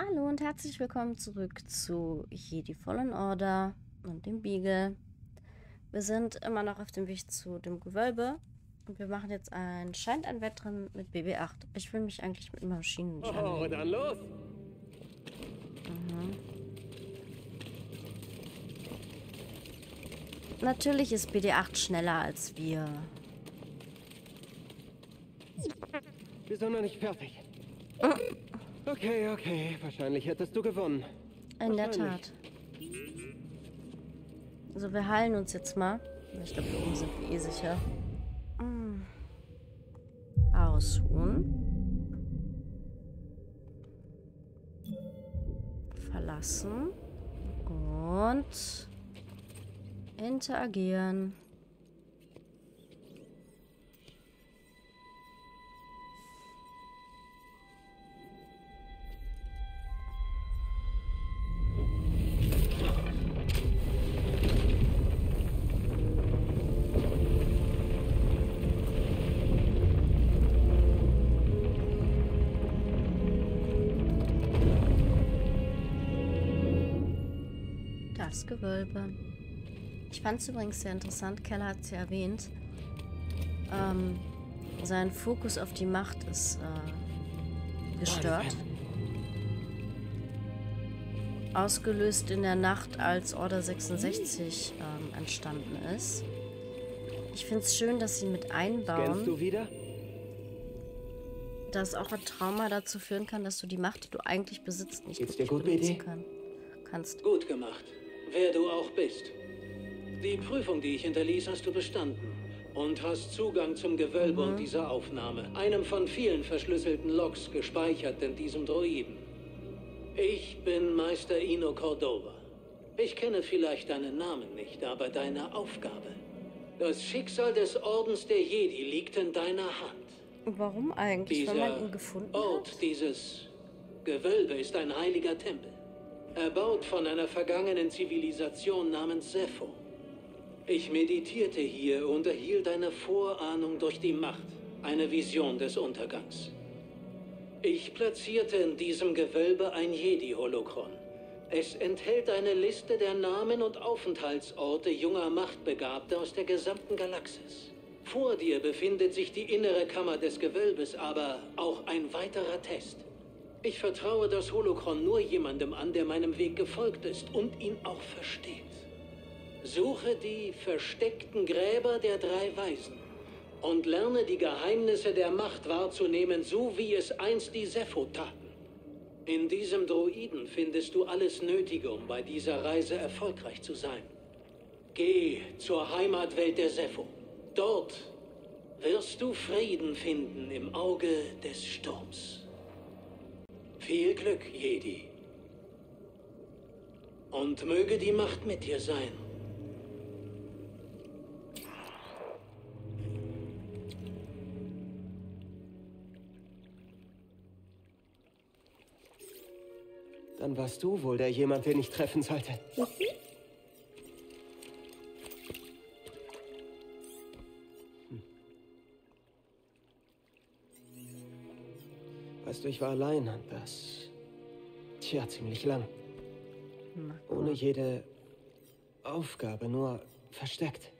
Hallo und herzlich willkommen zurück zu Jedi Fallen Order und dem Beagle. Wir sind immer noch auf dem Weg zu dem Gewölbe und wir machen jetzt ein scheint ein Wettrennen mit BB8. Ich will mich eigentlich mit Maschinen nicht Oh, dann los! Mhm. Natürlich ist BD8 schneller als wir. Wir sind noch nicht fertig. Ah. Okay, okay. Wahrscheinlich hättest du gewonnen. In der. Tat. Also wir heilen uns jetzt mal. Ich glaube, hier oben sind wir eh sicher. Mm. Ausruhen. Verlassen. Und interagieren. Gewölbe. Ich fand es übrigens sehr interessant, Keller hat es ja erwähnt. Ähm, sein Fokus auf die Macht ist äh, gestört. Ausgelöst in der Nacht, als Order 66 ähm, entstanden ist. Ich finde es schön, dass sie mit einbauen, du wieder? dass auch ein Trauma dazu führen kann, dass du die Macht, die du eigentlich besitzt, nicht Geht's dir gut, benutzen BD? kann. kannst. Gut gemacht. Wer du auch bist. Die Prüfung, die ich hinterließ, hast du bestanden. Und hast Zugang zum Gewölbe und dieser Aufnahme. Einem von vielen verschlüsselten Logs gespeichert in diesem Droiden. Ich bin Meister Ino Cordova. Ich kenne vielleicht deinen Namen nicht, aber deine Aufgabe. Das Schicksal des Ordens der Jedi liegt in deiner Hand. Warum eigentlich, wenn man ihn gefunden Ort, hat? dieses Gewölbe ist ein heiliger Tempel. Erbaut von einer vergangenen Zivilisation namens Sepho. Ich meditierte hier und erhielt eine Vorahnung durch die Macht, eine Vision des Untergangs. Ich platzierte in diesem Gewölbe ein Jedi-Holokron. Es enthält eine Liste der Namen und Aufenthaltsorte junger Machtbegabter aus der gesamten Galaxis. Vor dir befindet sich die innere Kammer des Gewölbes, aber auch ein weiterer Test. Ich vertraue das Holokron nur jemandem an, der meinem Weg gefolgt ist und ihn auch versteht. Suche die versteckten Gräber der drei Weisen und lerne die Geheimnisse der Macht wahrzunehmen, so wie es einst die Sepho taten. In diesem Droiden findest du alles Nötige, um bei dieser Reise erfolgreich zu sein. Geh zur Heimatwelt der Sepho. Dort wirst du Frieden finden im Auge des Sturms. Viel Glück, Jedi. Und möge die Macht mit dir sein. Dann warst du wohl der jemand, den ich treffen sollte. Hm. Weißt du, ich war allein und das. Tja, ziemlich lang. Ohne jede Aufgabe, nur versteckt.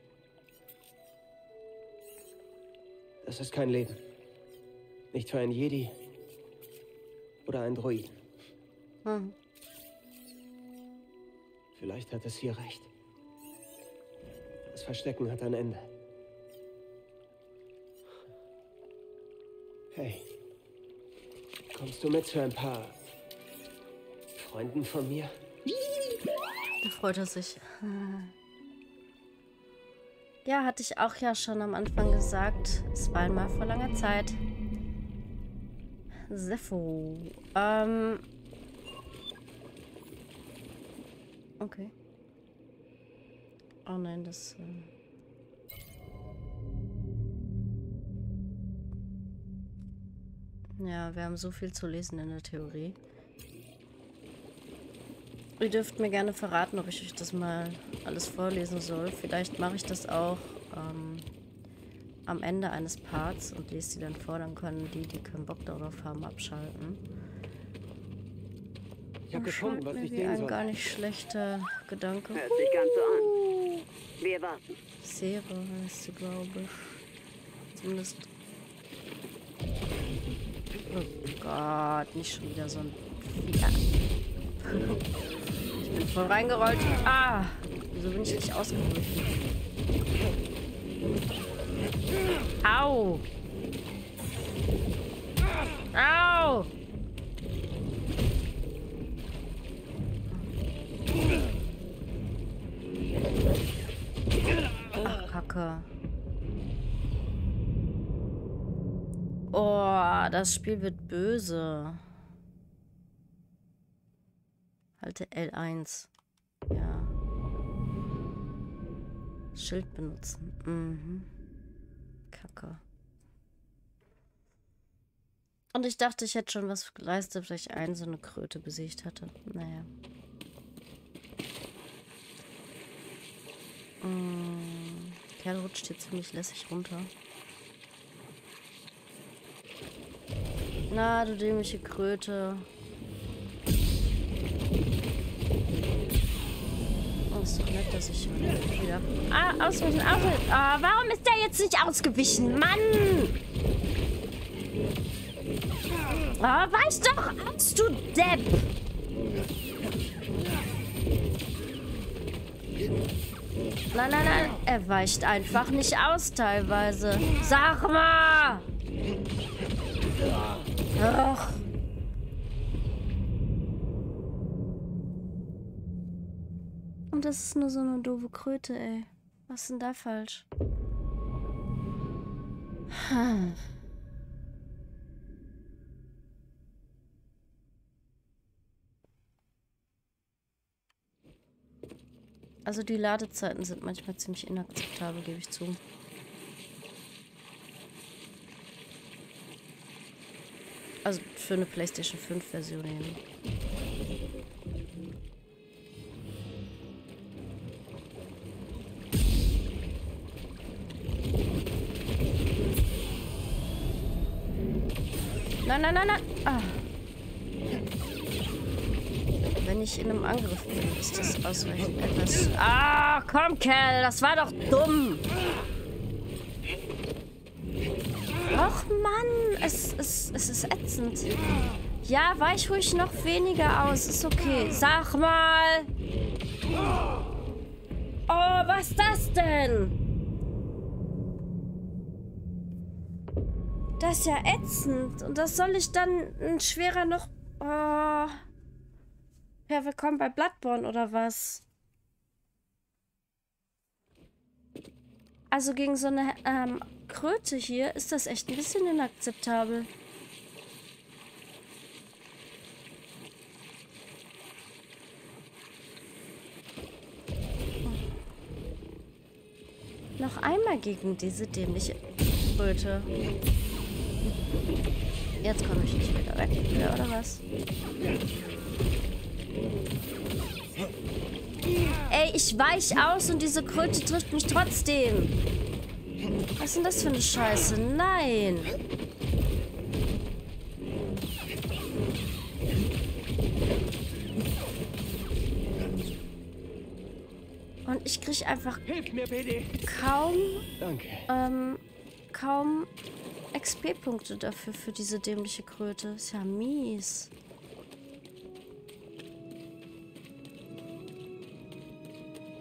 Das ist kein Leben. Nicht für ein Jedi oder ein Droiden. Hm. Vielleicht hat es hier recht. Das Verstecken hat ein Ende. Hey, kommst du mit zu ein paar Freunden von mir? Da freut er sich. Ja, hatte ich auch ja schon am Anfang gesagt. Es war einmal vor langer Zeit. Sepho. Ähm. Okay. Oh nein, das. Äh ja, wir haben so viel zu lesen in der Theorie. Ihr dürft mir gerne verraten, ob ich euch das mal alles vorlesen soll. Vielleicht mache ich das auch ähm, am Ende eines Parts und lese die dann vor. Dann können die, die keinen Bock darauf haben, abschalten. habe gefunden, was ich sehen ein soll. gar nicht schlechter Gedanke. Hört sich ganz so an. Wir warten. Sere heißt sie, glaube ich. Zumindest. Oh Gott, nicht schon wieder so ein Viecher. Ich bin voll reingerollt. Ah! Wieso bin ich nicht ausgewichen? Au! Au! Ach, Kacke. Oh, das Spiel wird böse. Halte L1. Ja. Schild benutzen. Mhm. Kacke. Und ich dachte, ich hätte schon was geleistet, weil ich eine so eine Kröte besiegt hatte. Naja. Mm, Kerl rutscht hier ziemlich lässig runter. Na, du dämliche Kröte. Oh, ist doch nett, dass ich wieder... Ah, ausweichen, ausweichen. Ah, warum ist der jetzt nicht ausgewichen? Mann! Ah, weich doch aus, du Depp! Nein, nein, nein. Er weicht einfach nicht aus teilweise. Sag mal! Ach. Und das ist nur so eine doofe Kröte, ey. Was ist denn da falsch? Hm. Also die Ladezeiten sind manchmal ziemlich inakzeptabel, gebe ich zu. Also für eine PlayStation 5 Version. Nein, nein, nein, nein. Ah. Wenn ich in einem Angriff bin, ist das ausreichend etwas. Ah, komm, Kerl, das war doch dumm. Mann, es, es, es ist ätzend. Ja, weich ruhig noch weniger aus. Ist okay. Sag mal. Oh, was ist das denn? Das ist ja ätzend. Und das soll ich dann ein schwerer noch... Oh. Ja, willkommen bei Bloodborne oder was? Also gegen so eine ähm, Kröte hier ist das echt ein bisschen inakzeptabel. Noch einmal gegen diese dämliche Kröte. Jetzt komme ich nicht wieder weg, oder was? Ey, ich weich aus und diese Kröte trifft mich trotzdem. Was ist denn das für eine Scheiße? Nein. Und ich krieg einfach Hilf mir, BD. kaum, ähm, kaum XP-Punkte dafür, für diese dämliche Kröte. Ist ja mies.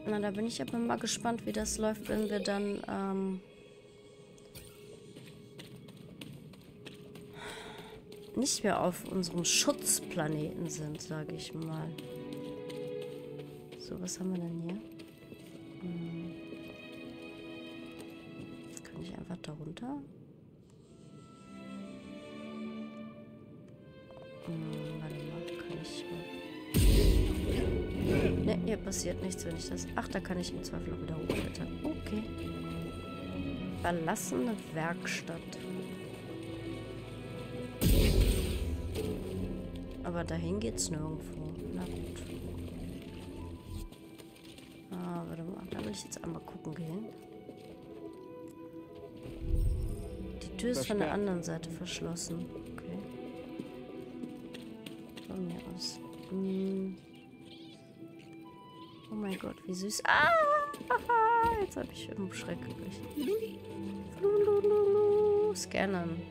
Na, da bin ich aber mal gespannt, wie das läuft, wenn wir dann, ähm, nicht mehr auf unserem Schutzplaneten sind, sage ich mal. So, was haben wir denn hier? Hm. Kann ich einfach da runter? Hm, warte mal, kann ich mal... Ne, hier passiert nichts, wenn ich das... Ach, da kann ich im Zweifel auch wieder hochklettern. Okay. Verlassene Werkstatt. Aber dahin geht's nirgendwo. Na gut. Ah, warte mal. Da will ich jetzt einmal gucken gehen. Die Tür ist von der Versperrt. anderen Seite verschlossen. Mein Gott, wie süß. Ah! Jetzt habe ich einen Schreck gekriegt. Scannen.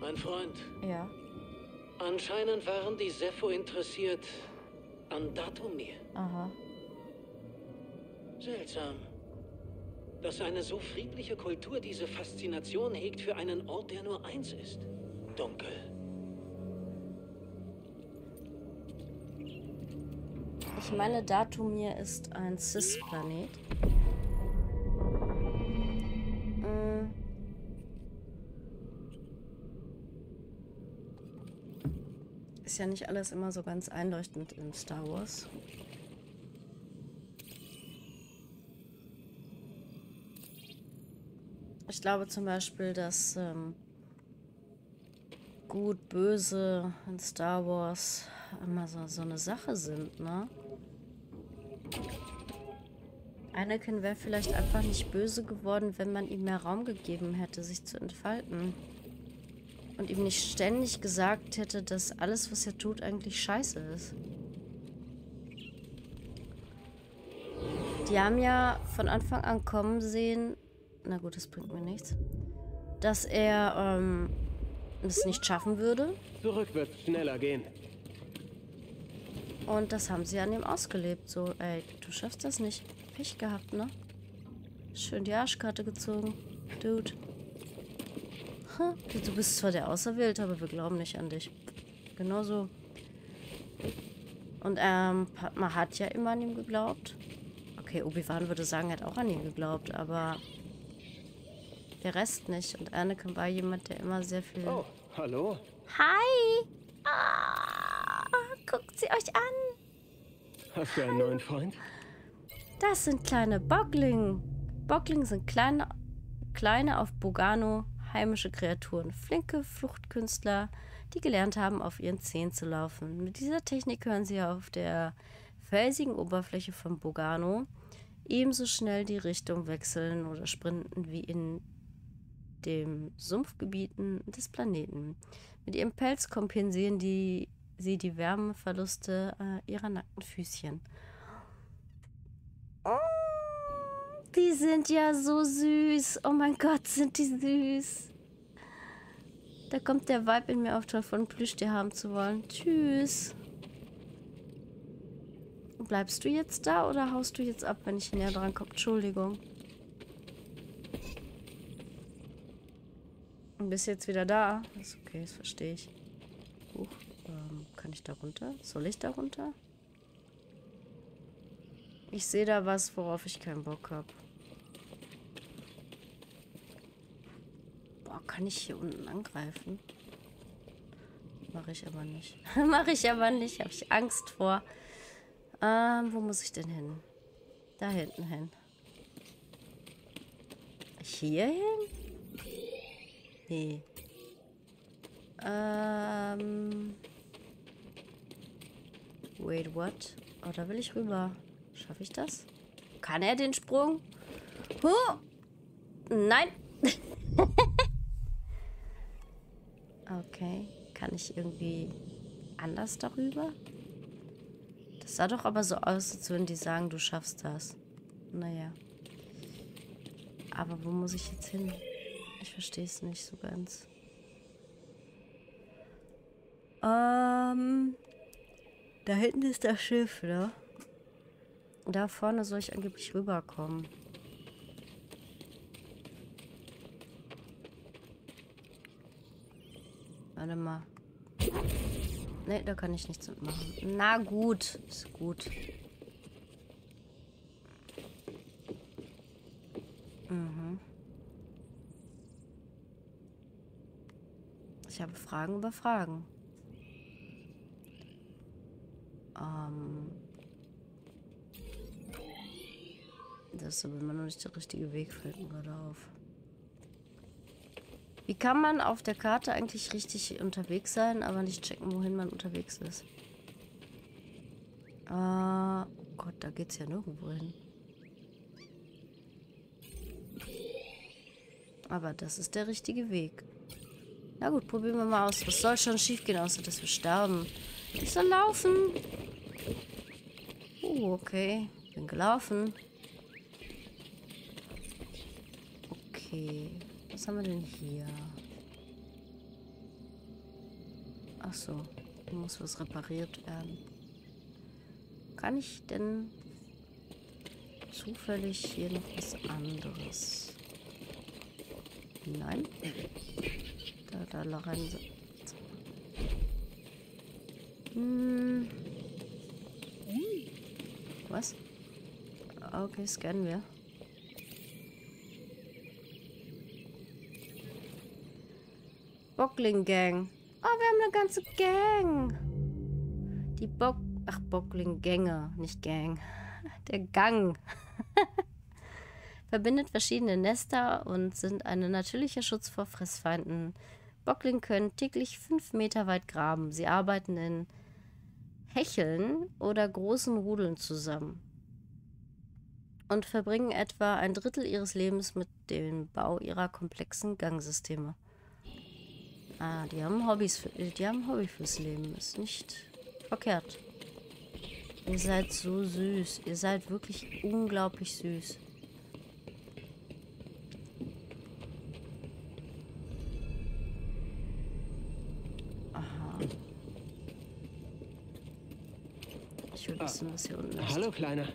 Mein Freund, Ja. anscheinend waren die Sepho interessiert an Datumir. Aha. Seltsam. Dass eine so friedliche Kultur diese Faszination hegt für einen Ort, der nur eins ist. Dunkel. Ich meine, Datumir ist ein Cis-Planet. Mm. Ist ja nicht alles immer so ganz einleuchtend in Star Wars. Ich glaube zum Beispiel, dass ähm, gut, böse in Star Wars immer so, so eine Sache sind, ne? Anakin wäre vielleicht einfach nicht böse geworden, wenn man ihm mehr Raum gegeben hätte, sich zu entfalten. Und ihm nicht ständig gesagt hätte, dass alles, was er tut, eigentlich scheiße ist. Die haben ja von Anfang an kommen sehen, na gut, das bringt mir nichts, dass er ähm, es nicht schaffen würde. Zurück wird schneller gehen. Und das haben sie an ihm ausgelebt. So, ey, du schaffst das nicht. Pech gehabt, ne? Schön die Arschkarte gezogen. Dude. Ha, du bist zwar der Auserwählte, aber wir glauben nicht an dich. Genauso. Und ähm, Padma hat ja immer an ihm geglaubt. Okay, Obi-Wan würde sagen, er hat auch an ihn geglaubt, aber der Rest nicht. Und Anakin war jemand, der immer sehr viel... Oh, hallo? Hi! Ah, guckt sie euch an! Hast du einen neuen Freund? Das sind kleine Bockling. Bockling sind kleine, kleine auf Bogano heimische Kreaturen. Flinke Fluchtkünstler, die gelernt haben, auf ihren Zehen zu laufen. Mit dieser Technik können sie auf der felsigen Oberfläche von Bogano ebenso schnell die Richtung wechseln oder sprinten wie in den Sumpfgebieten des Planeten. Mit ihrem Pelz kompensieren die, sie die Wärmeverluste äh, ihrer nackten Füßchen. Oh, die sind ja so süß. Oh mein Gott, sind die süß. Da kommt der Vibe in mir auf, von Plüschtier haben zu wollen. Tschüss. Bleibst du jetzt da oder haust du jetzt ab, wenn ich näher dran komme? Entschuldigung. Bist jetzt wieder da? Ist okay, das verstehe ich. Huch, ähm, kann ich da runter? Soll ich da runter? Ich sehe da was, worauf ich keinen Bock habe. Boah, kann ich hier unten angreifen? Mache ich aber nicht. Mache ich aber nicht. Habe ich Angst vor. Ähm, wo muss ich denn hin? Da hinten hin. Hier hin? Nee. Ähm. Wait, what? Oh, da will ich rüber. Schaffe ich das? Kann er den Sprung? Huh! Nein! okay. Kann ich irgendwie anders darüber? Das sah doch aber so aus, als würden die sagen, du schaffst das. Naja. Aber wo muss ich jetzt hin? Ich verstehe es nicht so ganz. Ähm. Da hinten ist das Schiff, ne? Da vorne soll ich angeblich rüberkommen. Warte mal. Ne, da kann ich nichts mitmachen. Na gut, ist gut. Mhm. Ich habe Fragen über Fragen. Ähm. Das ist aber immer noch nicht der richtige Weg, fällt mir gerade auf. Wie kann man auf der Karte eigentlich richtig unterwegs sein, aber nicht checken, wohin man unterwegs ist? Äh, oh Gott, da geht's ja nirgendwo hin. Aber das ist der richtige Weg. Na gut, probieren wir mal aus. Was soll schon schiefgehen, außer dass wir sterben? Ich soll laufen. Oh, okay. Bin gelaufen. Okay. Was haben wir denn hier? Ach so. Muss was repariert werden. Kann ich denn zufällig hier noch was anderes? Nein. Da, rein. Hm. Was? Okay, scannen wir. Bockling Gang. Oh, wir haben eine ganze Gang. Die Bock... Ach, Bockling Gänge, nicht Gang. Der Gang. Verbindet verschiedene Nester und sind ein natürlicher Schutz vor Fressfeinden. Bockling können täglich fünf Meter weit graben. Sie arbeiten in Hecheln oder großen Rudeln zusammen und verbringen etwa ein Drittel ihres Lebens mit dem Bau ihrer komplexen Gangsysteme. Ah, die haben Hobbys, für, die haben Hobby fürs Leben. Ist nicht verkehrt. Ihr seid so süß. Ihr seid wirklich unglaublich süß. Wissen, was hier unten ist. Hallo, Kleiner.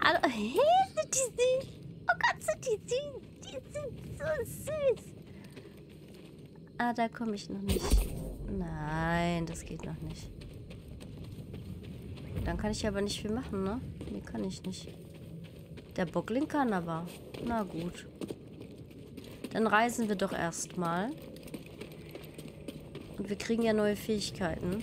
Hallo. Hey, sind die süß. Oh Gott, sind die süß. Die sind so süß. Ah, da komme ich noch nicht. Nein, das geht noch nicht. Dann kann ich aber nicht viel machen, ne? Nee, kann ich nicht. Der Bockling kann aber. Na gut. Dann reisen wir doch erstmal. Und wir kriegen ja neue Fähigkeiten.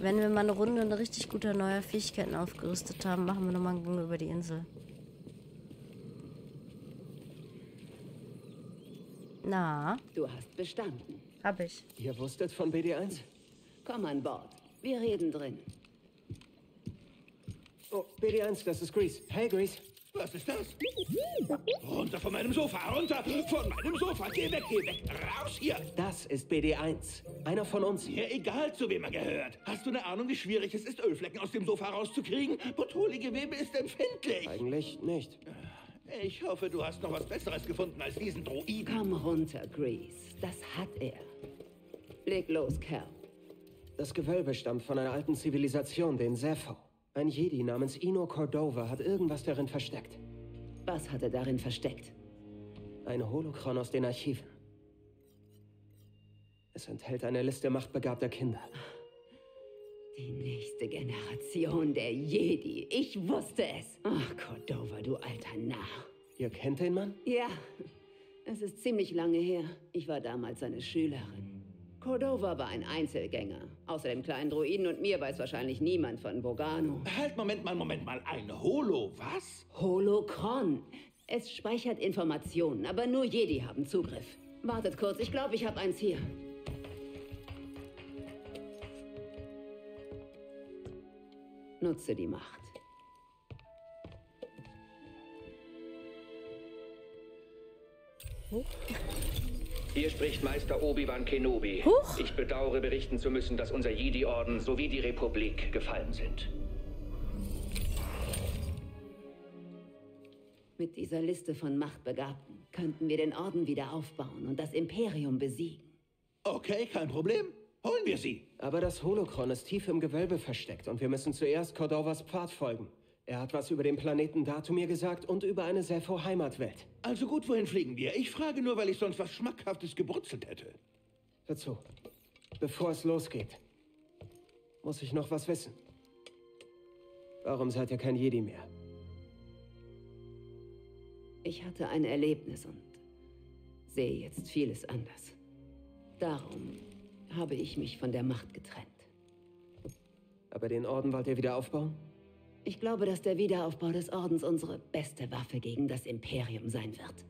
Wenn wir mal eine Runde eine richtig gute neue Fähigkeiten aufgerüstet haben, machen wir nochmal einen Gang über die Insel. Na, Du hast bestanden. hab ich. Ihr wusstet von BD1? Komm an Bord. Wir reden drin. Oh, BD1, das ist Grease. Hey, Grease. Was ist das? Runter von meinem Sofa, runter von meinem Sofa. Geh weg, geh weg. Raus hier. Das ist BD1. Einer von uns. Mir egal, zu wem er gehört. Hast du eine Ahnung, wie schwierig es ist, Ölflecken aus dem Sofa rauszukriegen? Botulgewebe ist empfindlich. Eigentlich nicht. Ich hoffe, du hast noch was Besseres gefunden als diesen Droiden. Komm runter, Grease. Das hat er. Leg los, Kerl. Das Gewölbe stammt von einer alten Zivilisation, den Sepho. Ein Jedi namens Ino Cordova hat irgendwas darin versteckt. Was hat er darin versteckt? Ein Holokron aus den Archiven. Es enthält eine Liste machtbegabter Kinder. Die nächste Generation der Jedi. Ich wusste es. Ach, Cordova, du alter Narr. Ihr kennt den Mann? Ja, es ist ziemlich lange her. Ich war damals seine Schülerin. Cordova war ein Einzelgänger. Außer dem kleinen Druiden und mir weiß wahrscheinlich niemand von Bogano. Halt, Moment mal, Moment mal. Ein Holo, was? Holocron. Es speichert Informationen, aber nur Jedi haben Zugriff. Wartet kurz, ich glaube, ich habe eins hier. Nutze die Macht. Hier spricht Meister Obi-Wan Kenobi. Huch. Ich bedauere berichten zu müssen, dass unser Jedi-Orden sowie die Republik gefallen sind. Mit dieser Liste von Machtbegabten könnten wir den Orden wieder aufbauen und das Imperium besiegen. Okay, kein Problem. Holen wir sie. Aber das Holokron ist tief im Gewölbe versteckt und wir müssen zuerst Cordovas Pfad folgen. Er hat was über den Planeten Datumir gesagt und über eine Sepho-Heimatwelt. Also gut, wohin fliegen wir? Ich frage nur, weil ich sonst was Schmackhaftes gebrutzelt hätte. Dazu, bevor es losgeht, muss ich noch was wissen. Warum seid ihr kein Jedi mehr? Ich hatte ein Erlebnis und sehe jetzt vieles anders. Darum habe ich mich von der Macht getrennt. Aber den Orden wollt ihr wieder aufbauen? Ich glaube, dass der Wiederaufbau des Ordens unsere beste Waffe gegen das Imperium sein wird.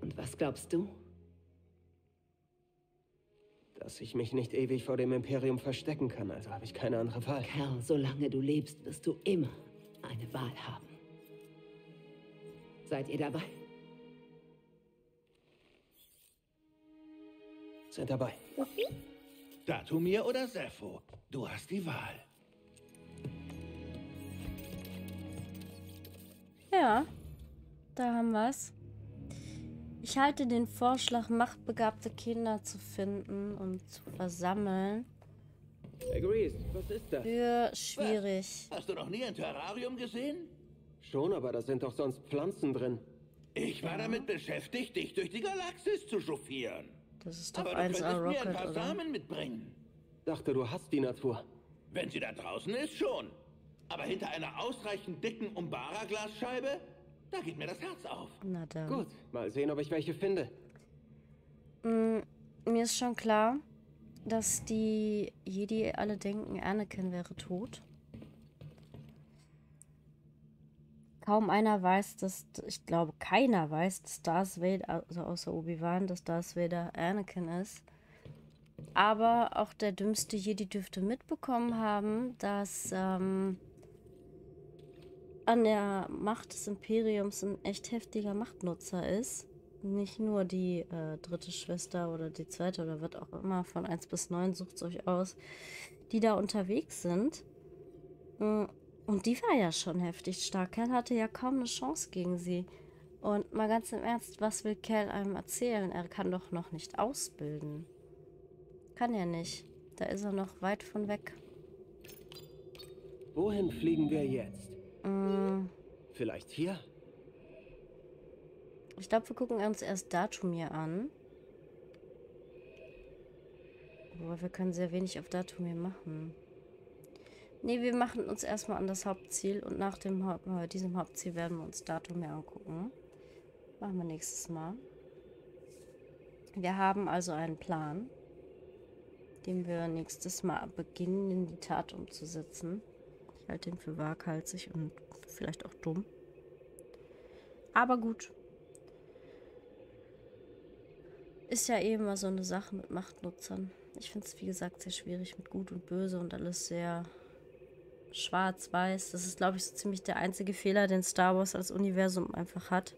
Und was glaubst du? Dass ich mich nicht ewig vor dem Imperium verstecken kann, also habe ich keine andere Wahl. Kerl, solange du lebst, wirst du immer eine Wahl haben. Seid ihr dabei? Sind dabei. Datumir oder Sepho? Du hast die Wahl. Ja, da haben wir's. Ich halte den Vorschlag, machtbegabte Kinder zu finden und zu versammeln, Hey Grease, was ist das? für schwierig. Hast du noch nie ein Terrarium gesehen? Schon, aber da sind doch sonst Pflanzen drin. Ich war damit beschäftigt, dich durch die Galaxis zu chauffieren. Das ist doch Aber du 1A könntest mir ein Rocket, paar oder? Samen mitbringen. Dachte, du hast die Natur. Wenn sie da draußen ist, schon. Aber hinter einer ausreichend dicken Umbara-Glasscheibe, da geht mir das Herz auf. Na dann. Gut, mal sehen, ob ich welche finde. Mm, mir ist schon klar, dass die Jedi alle denken, Anakin wäre tot. Kaum einer weiß, dass, ich glaube, keiner weiß, dass Darth Vader, also außer Obi-Wan, dass Darth Vader Anakin ist. Aber auch der dümmste Jedi dürfte mitbekommen haben, dass ähm, an der Macht des Imperiums ein echt heftiger Machtnutzer ist. Nicht nur die äh, dritte Schwester oder die zweite oder wird auch immer von 1 bis 9 sucht euch aus, die da unterwegs sind. Mm, Und die war ja schon heftig stark. Cal hatte ja kaum eine Chance gegen sie. Und mal ganz im Ernst, was will Cal einem erzählen? Er kann doch noch nicht ausbilden. Kann er nicht. Da ist er noch weit von weg. Wohin fliegen wir jetzt? Mm, Vielleicht hier? Ich glaube, wir gucken uns erst Datumir an. Aber wir können sehr wenig auf Datumir machen. Nee, wir machen uns erstmal an das Hauptziel und nach dem Haupt äh, diesem Hauptziel werden wir uns Datumir angucken. Machen wir nächstes Mal. Wir haben also einen Plan, den wir nächstes Mal beginnen, in die Tat umzusetzen. Ich halte ihn für waghalsig und vielleicht auch dumm. Aber gut. Ist ja eh immer so eine Sache mit Machtnutzern. Ich finde es, wie gesagt, sehr schwierig mit Gut und Böse und alles sehr schwarz-weiß. Das ist, glaube ich, so ziemlich der einzige Fehler, den Star Wars als Universum einfach hat.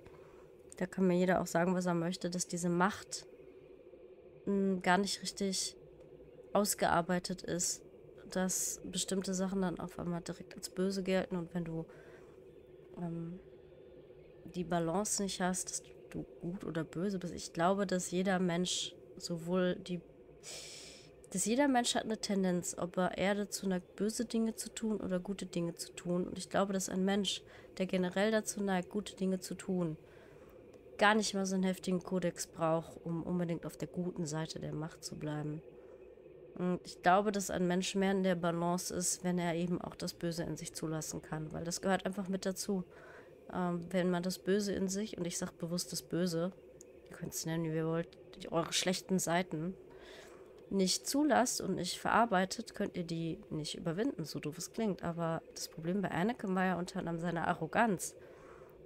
Da kann mir jeder auch sagen, was er möchte, dass diese Macht mh, gar nicht richtig ausgearbeitet ist. Dass bestimmte Sachen dann auf einmal direkt als böse gelten und wenn du ähm, die Balance nicht hast, dass du gut oder böse bist. Ich glaube, dass jeder Mensch sowohl die dass jeder Mensch hat eine Tendenz, ob er eher dazu neigt, böse Dinge zu tun oder gute Dinge zu tun. Und ich glaube, dass ein Mensch, der generell dazu neigt, gute Dinge zu tun, gar nicht mal so einen heftigen Kodex braucht, um unbedingt auf der guten Seite der Macht zu bleiben. Und ich glaube, dass ein Mensch mehr in der Balance ist, wenn er eben auch das Böse in sich zulassen kann, weil das gehört einfach mit dazu. Ähm, wenn man das Böse in sich, und ich sage bewusst das Böse, ihr könnt es nennen, wie ihr wollt, eure schlechten Seiten, nicht zulasst und nicht verarbeitet, könnt ihr die nicht überwinden, so doof es klingt. Aber das Problem bei Anakin war ja unter anderem seine Arroganz.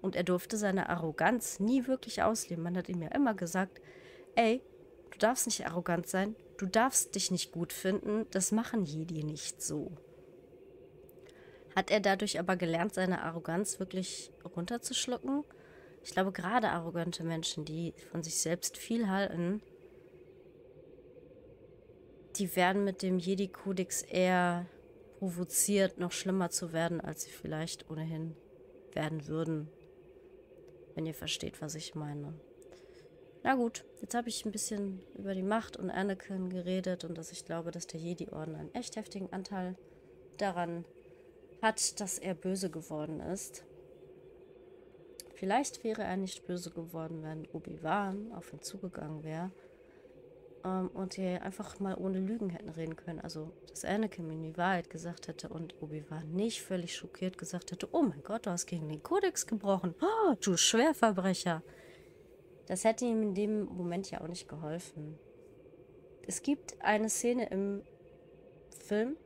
Und er durfte seine Arroganz nie wirklich ausleben. Man hat ihm ja immer gesagt, ey, du darfst nicht arrogant sein, du darfst dich nicht gut finden, das machen Jedi nicht so. Hat er dadurch aber gelernt, seine Arroganz wirklich runterzuschlucken? Ich glaube, gerade arrogante Menschen, die von sich selbst viel halten, die werden mit dem Jedi-Kodex eher provoziert, noch schlimmer zu werden, als sie vielleicht ohnehin werden würden. Wenn ihr versteht, was ich meine. Na gut, jetzt habe ich ein bisschen über die Macht und Anakin geredet und dass ich glaube, dass der Jedi-Orden einen echt heftigen Anteil daran hat, dass er böse geworden ist. Vielleicht wäre er nicht böse geworden, wenn Obi-Wan auf ihn zugegangen wäre ähm, und die einfach mal ohne Lügen hätten reden können. Also, dass Anakin ihm die Wahrheit gesagt hätte und Obi-Wan nicht völlig schockiert gesagt hätte: Oh mein Gott, du hast gegen den Kodex gebrochen. Oh, du Schwerverbrecher. Das hätte ihm in dem Moment ja auch nicht geholfen. Es gibt eine Szene im Film,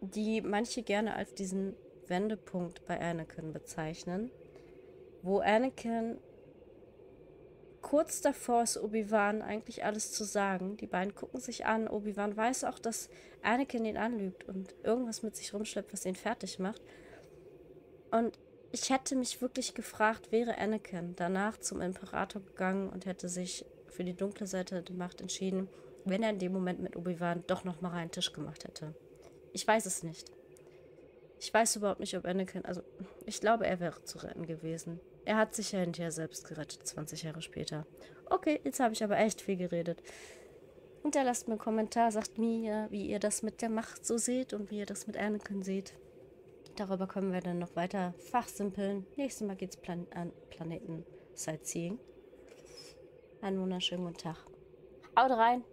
die manche gerne als diesen Wendepunkt bei Anakin bezeichnen, wo Anakin kurz davor ist Obi-Wan eigentlich alles zu sagen. Die beiden gucken sich an. Obi-Wan weiß auch, dass Anakin ihn anlügt und irgendwas mit sich rumschleppt, was ihn fertig macht. Und ich hätte mich wirklich gefragt, wäre Anakin danach zum Imperator gegangen und hätte sich für die dunkle Seite der Macht entschieden, wenn er in dem Moment mit Obi-Wan doch noch mal einen Tisch gemacht hätte. Ich weiß es nicht. Ich weiß überhaupt nicht, ob Anakin, also ich glaube, er wäre zu retten gewesen. Er hat sich ja hinterher selbst gerettet, 20 Jahre später. Okay, jetzt habe ich aber echt viel geredet. Hinterlasst mir einen Kommentar, sagt mir, wie ihr das mit der Macht so seht und wie ihr das mit Anakin seht. Darüber können wir dann noch weiter fachsimpeln. Nächstes Mal geht's Plan an Planeten Sightseeing. Einen wunderschönen guten Tag. Haut rein!